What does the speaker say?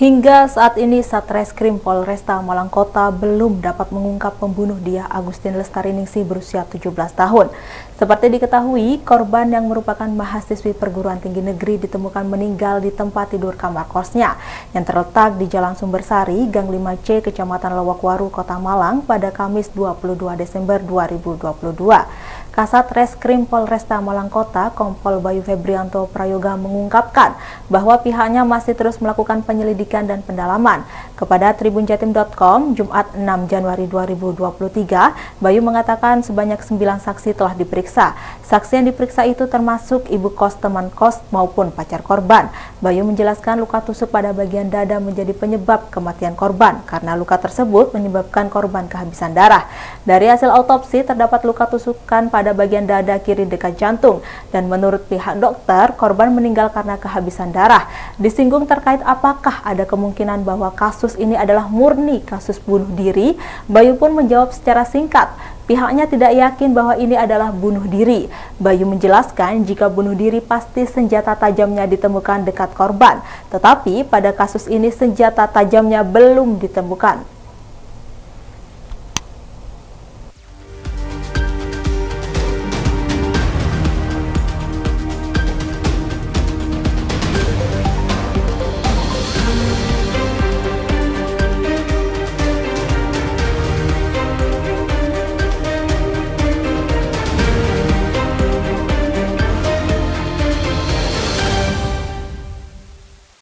Hingga saat ini Satreskrim Polresta Malang Kota belum dapat mengungkap pembunuh dia Agustin Lestari Ningsi berusia 17 tahun. Seperti diketahui, korban yang merupakan mahasiswi perguruan tinggi negeri ditemukan meninggal di tempat tidur kamar kosnya yang terletak di Jalan Sumbersari, Gang 5C, Kecamatan Lewakwaru, Kota Malang pada Kamis 22 Desember 2022. Kasat Reskrim Polresta Malang Kota, Kompol Bayu Febrianto Prayoga mengungkapkan bahwa pihaknya masih terus melakukan penyelidikan dan pendalaman. Kepada tribunjatim.com, Jumat 6 Januari 2023, Bayu mengatakan sebanyak 9 saksi telah diperiksa. Saksi yang diperiksa itu termasuk ibu kos, teman kos, maupun pacar korban. Bayu menjelaskan luka tusuk pada bagian dada menjadi penyebab kematian korban, karena luka tersebut menyebabkan korban kehabisan darah. Dari hasil autopsi, terdapat luka tusukan pada pada bagian dada kiri dekat jantung dan menurut pihak dokter korban meninggal karena kehabisan darah. Disinggung terkait apakah ada kemungkinan bahwa kasus ini adalah murni kasus bunuh diri, Bayu pun menjawab secara singkat. Pihaknya tidak yakin bahwa ini adalah bunuh diri. Bayu menjelaskan jika bunuh diri pasti senjata tajamnya ditemukan dekat korban. Tetapi pada kasus ini senjata tajamnya belum ditemukan.